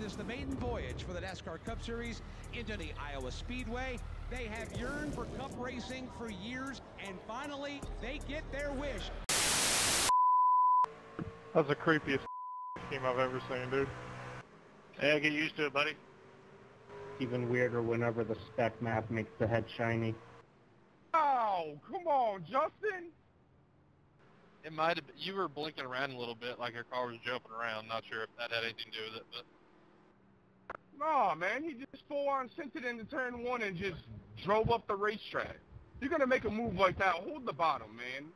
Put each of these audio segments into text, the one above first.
It is the maiden voyage for the NASCAR Cup Series into the Iowa Speedway. They have yearned for Cup racing for years, and finally, they get their wish. That's the creepiest team I've ever seen, dude. Yeah, get used to it, buddy. Even weirder whenever the spec map makes the head shiny. Oh, come on, Justin. It might have. You were blinking around a little bit, like your car was jumping around. Not sure if that had anything to do with it, but No, man, he just full on sent it into turn one and just drove up the racetrack. You're gonna make a move like that, hold the bottom, man.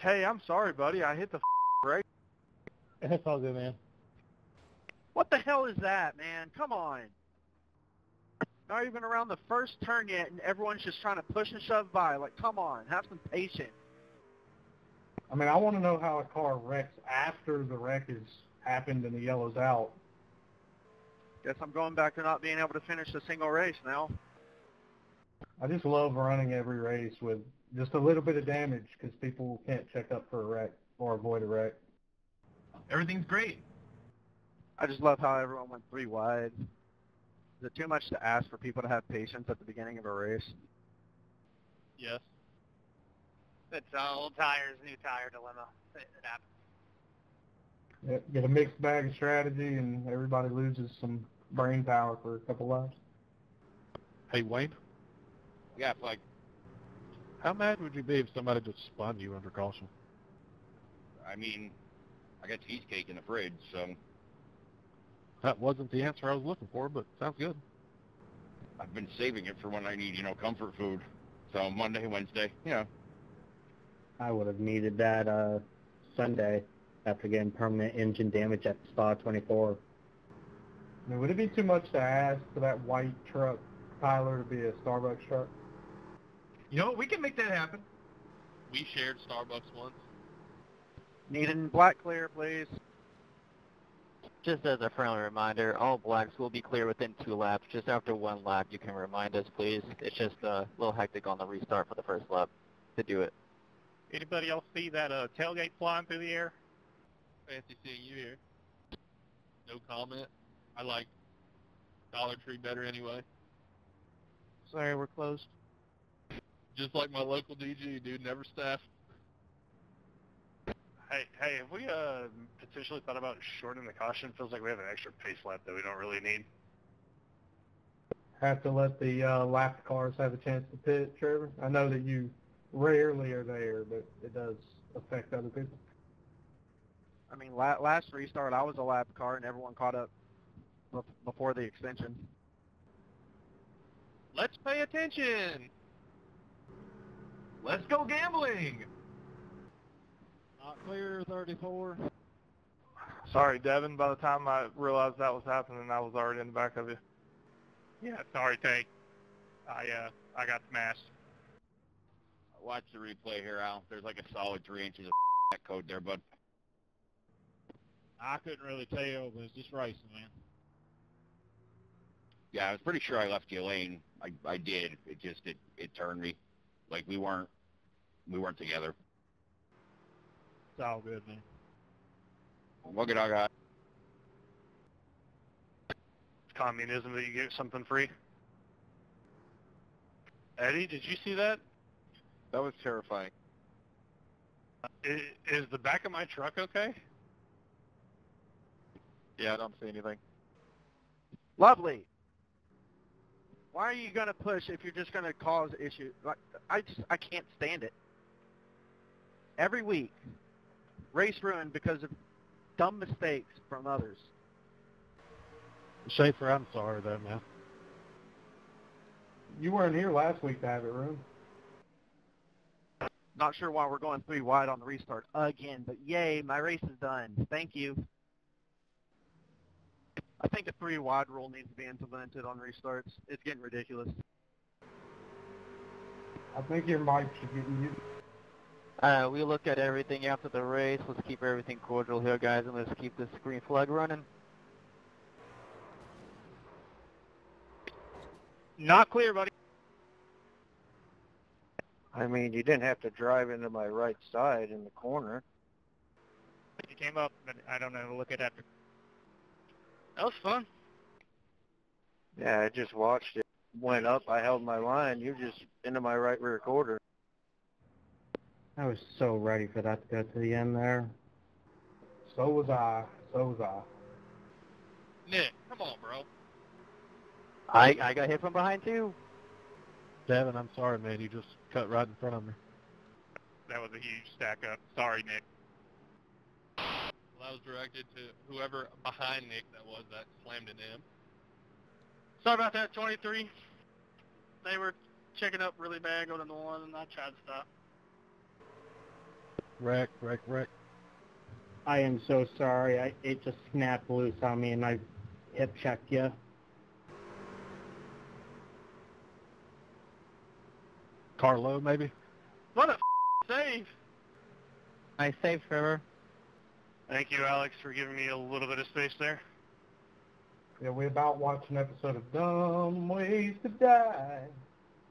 Hey, I'm sorry, buddy. I hit the brake. It's all good, man. What the hell is that, man? Come on. Not even around the first turn yet, and everyone's just trying to push and shove by. Like, come on, have some patience. I mean, I want to know how a car wrecks after the wreck has happened and the yellow's out. Guess I'm going back to not being able to finish a single race now. I just love running every race with just a little bit of damage because people can't check up for a wreck or avoid a wreck. everything's great. I just love how everyone went three wide. Is it too much to ask for people to have patience at the beginning of a race? Yes. It's uh, old tires, new tire dilemma. It, it happens. Yeah, Get a mixed bag of strategy and everybody loses some brain power for a couple laps. Hey, Wayne, Yeah, like how mad would you be if somebody just spun you under caution? I mean, I got cheesecake in the fridge, so That wasn't the answer I was looking for, but sounds good. I've been saving it for when I need, you know, comfort food. So Monday, Wednesday, you know. I would have needed that uh, Sunday after getting permanent engine damage at Spa 24. I would it be too much to ask for that white truck, Tyler, to be a Starbucks truck? you know, we can make that happen. We shared Starbucks once. Needing black clear, please. Just as a friendly reminder, all blacks will be clear within two laps. Just after one lap, you can remind us, please. It's just a little hectic on the restart for the first lap to do it. Anybody else see that uh, tailgate flying through the air? Fancy seeing you here. No comment. I like Dollar Tree better anyway. Sorry, we're closed. Just like my local DG, dude, never staffed. Hey, hey, have we uh, potentially thought about shortening the caution? Feels like we have an extra pace lap that we don't really need. Have to let the uh, lap cars have a chance to pit, Trevor. I know that you rarely are there, but it does affect other people. I mean, la- last restart, I was a lap car, and everyone caught up bef- before the extension. Let's pay attention. Let's go gambling. Not clear, 34. Sorry, Devin. By the time I realized that was happening, I was already in the back of you. Yeah, sorry, Tay. I uh, I got smashed. Watch the replay here, Al. There's like a solid three inches of that code there, bud. I couldn't really tell, but it's just racing, man. Yeah, I was pretty sure I left you a lane. I I did. It just it it turned me. Like we weren't we weren't together. It's all good, man. Look at I got. It's communism that you get something free. Eddie, did you see that? That was terrifying. Is, is the back of my truck okay? Yeah, I don't see anything. Lovely. Why are you gonna push if you're just gonna cause issues? Like, I just I can't stand it. Every week, race ruined because of dumb mistakes from others. Schaefer, I'm sorry though, man. You weren't here last week to have it ruined. Not sure why we're going three wide on the restart again, but yay, my race is done. Thank you. I think a three wide rule needs to be implemented on restarts. It's getting ridiculous. I think your mic should get you. Uh, we look at everything after the race. Let's keep everything cordial here, guys, and let's keep this green flag running. Not clear, buddy. I mean, you didn't have to drive into my right side in the corner. He came up, but I don't know. Look at after. That was fun. Yeah, I just watched it. Went up, I held my line. You just into my right rear quarter. I was so ready for that to go to the end there. So was I. So was I. Nick, come on, bro. I I got hit from behind too. Devin, I'm sorry, man. You just cut right in front of me. That was a huge stack up. Sorry, Nick. Well, that was directed to whoever behind Nick that was that slammed into him. Sorry about that, 23. They were checking up really bad going into one, and I tried to stop. Wreck, wreck, wreck. I am so sorry. I it just snapped loose on me and I hip checked you. Carlo, maybe? What a save! Nice save, Trevor. Thank you, Alex, for giving me a little bit of space there. Yeah, we about watched an episode of Dumb Ways to Die.